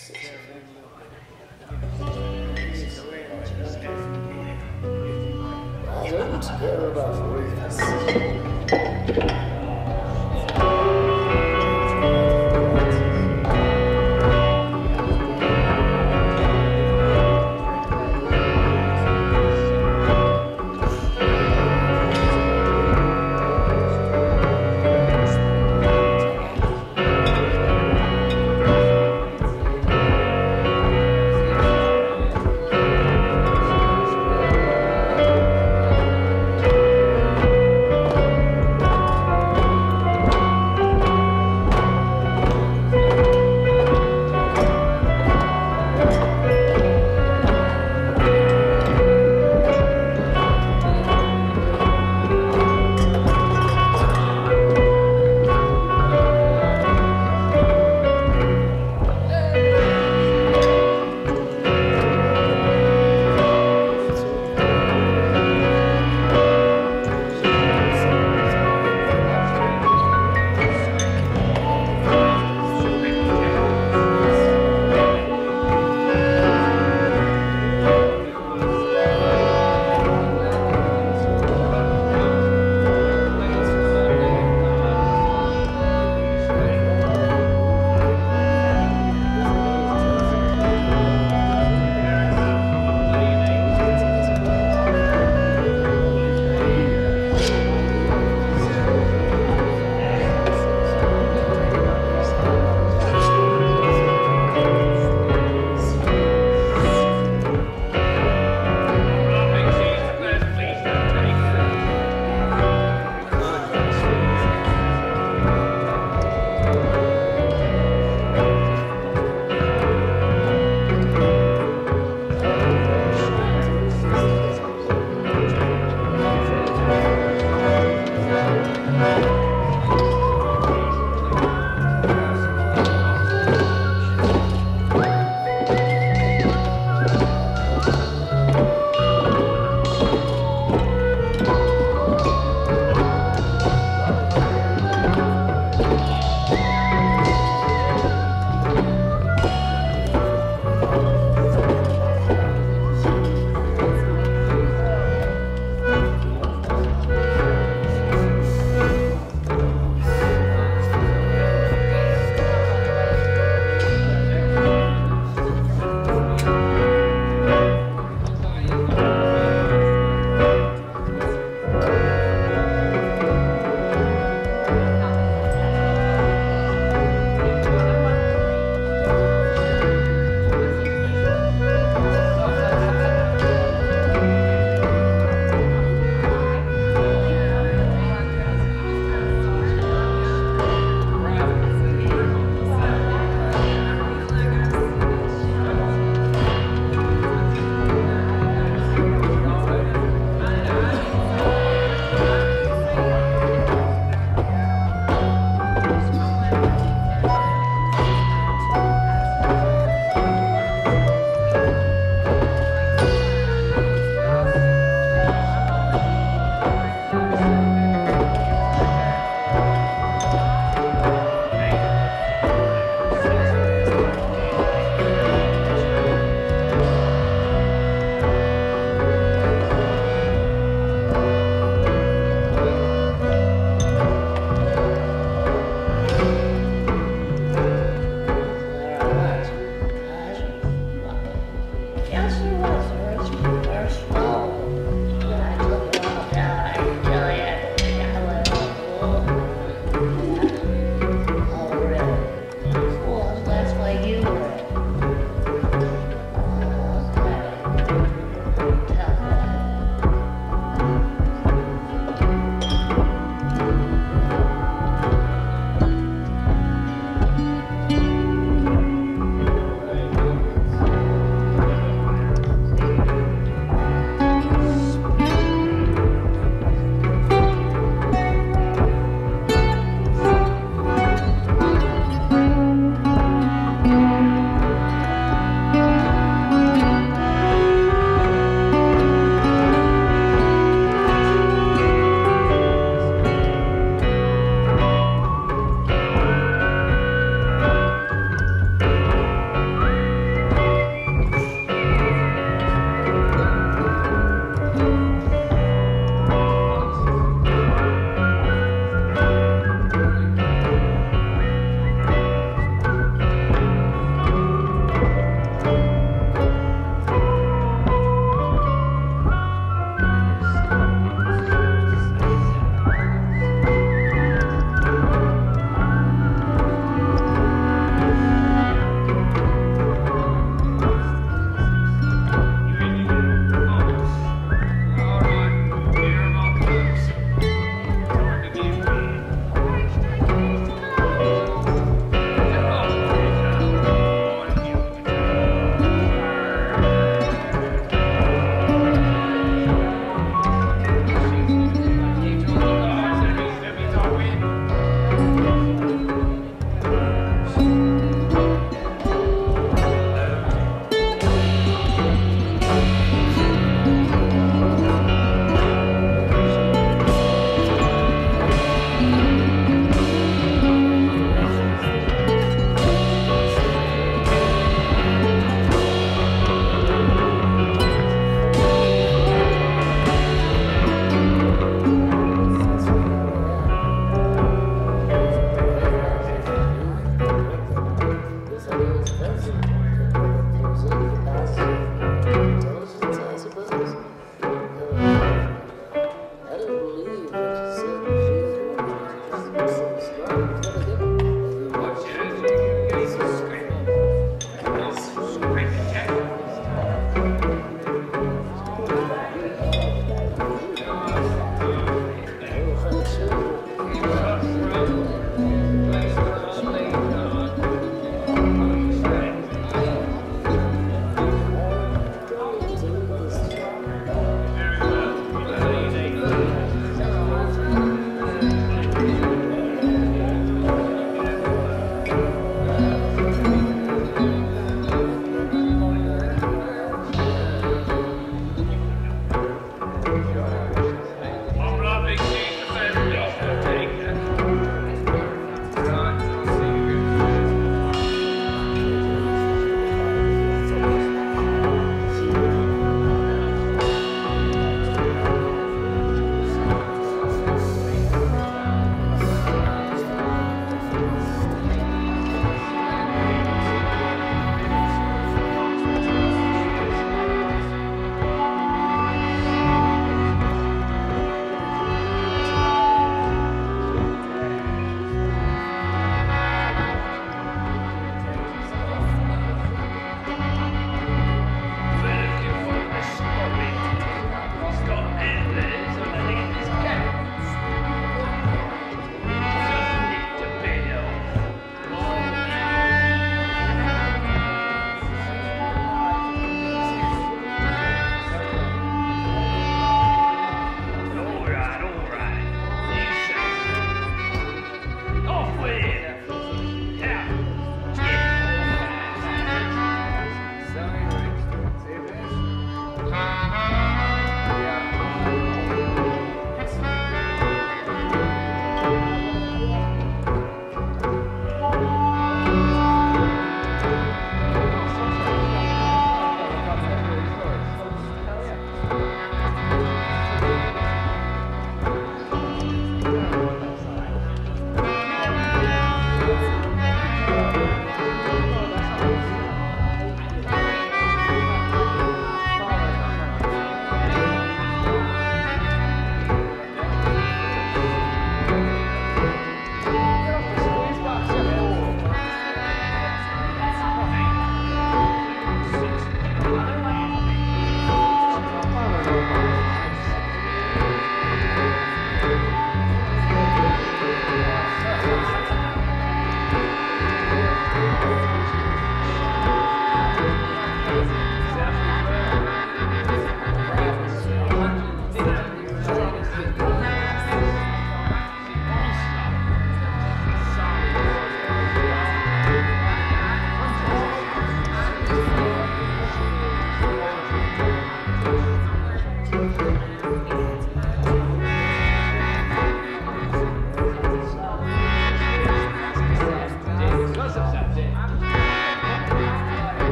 I don't care about race.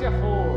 Marcia Ford.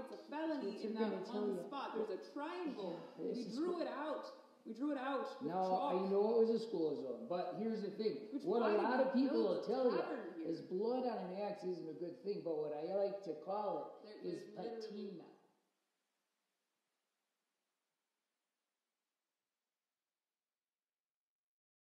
It's a felony in that one you. spot. There's a triangle. Yeah, we drew it out. We drew it out. No, chalk. I know it was a school zone, but here's the thing. Which what a lot of people will tell you here? is blood on an axe isn't a good thing, but what I like to call it There- is patina.